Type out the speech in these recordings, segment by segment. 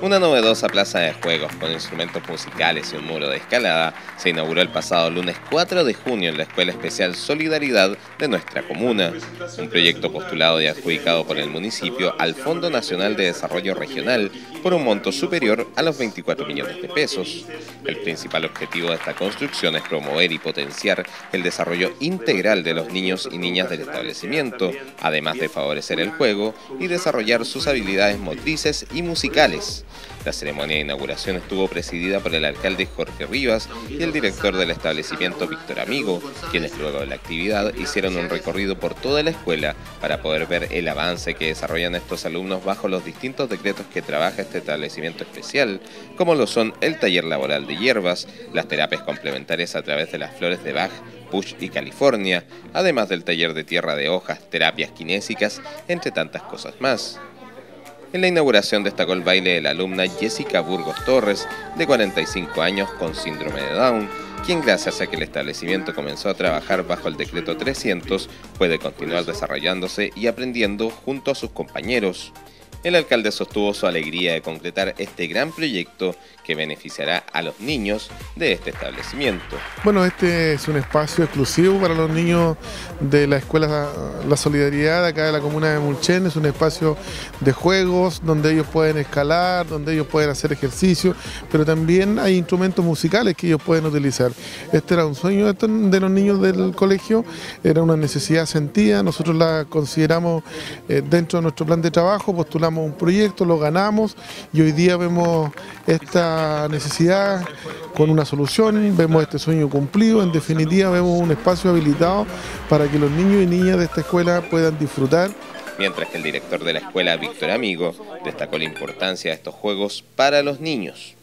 Una novedosa plaza de juegos con instrumentos musicales y un muro de escalada se inauguró el pasado lunes 4 de junio en la Escuela Especial Solidaridad de nuestra comuna, un proyecto postulado y adjudicado por el municipio al Fondo Nacional de Desarrollo Regional por un monto superior a los 24 millones de pesos. El principal objetivo de esta construcción es promover y potenciar el desarrollo integral de los niños y niñas del establecimiento, además de favorecer el juego y desarrollar sus habilidades motrices y musicales. La ceremonia de inauguración estuvo presidida por el alcalde Jorge Rivas y el director del establecimiento Víctor Amigo, quienes luego de la actividad hicieron un recorrido por toda la escuela para poder ver el avance que desarrollan estos alumnos bajo los distintos decretos que trabaja este establecimiento especial, como lo son el taller laboral de hierbas, las terapias complementarias a través de las flores de Bach, Push y California, además del taller de tierra de hojas, terapias kinésicas, entre tantas cosas más. En la inauguración destacó el baile de la alumna Jessica Burgos Torres, de 45 años con síndrome de Down, quien gracias a que el establecimiento comenzó a trabajar bajo el decreto 300 puede continuar desarrollándose y aprendiendo junto a sus compañeros. El alcalde sostuvo su alegría de concretar este gran proyecto que beneficiará a los niños de este establecimiento. Bueno, este es un espacio exclusivo para los niños de la Escuela La Solidaridad acá de la comuna de Mulchen. Es un espacio de juegos donde ellos pueden escalar, donde ellos pueden hacer ejercicio, pero también hay instrumentos musicales que ellos pueden utilizar. Este era un sueño de los niños del colegio, era una necesidad sentida, nosotros la consideramos eh, dentro de nuestro plan de trabajo, postulamos un proyecto, lo ganamos y hoy día vemos esta necesidad con una solución, vemos este sueño cumplido, en definitiva vemos un espacio habilitado para que los niños y niñas de esta escuela puedan disfrutar mientras que el director de la escuela, Víctor Amigo, destacó la importancia de estos juegos para los niños.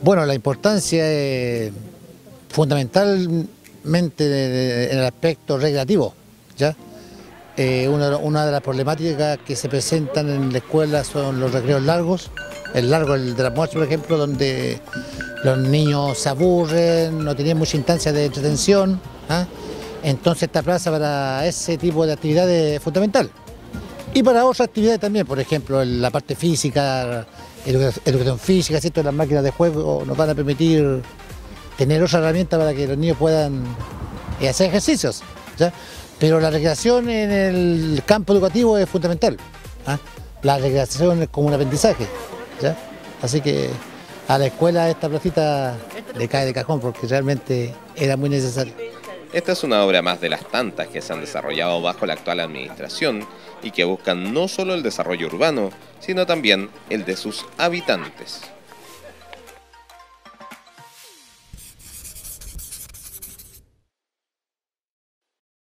Bueno, la importancia es fundamentalmente en el aspecto recreativo, ¿ya? Eh, una, de las problemáticas que se presentan en la escuela son los recreos largos, el largo el de la muerte, por ejemplo, donde los niños se aburren, no tienen mucha instancia de entretención. ¿ah? Entonces esta plaza para ese tipo de actividades es fundamental. Y para otras actividades también, por ejemplo, la parte física, educación física, ¿cierto? las máquinas de juego nos van a permitir tener otra herramienta para que los niños puedan eh, hacer ejercicios. Pero la recreación en el campo educativo es fundamental. ¿ah? La recreación es como un aprendizaje. Así que a la escuela esta placita le cae de cajón porque realmente era muy necesario. Esta es una obra más de las tantas que se han desarrollado bajo la actual administración y que buscan no solo el desarrollo urbano, sino también el de sus habitantes.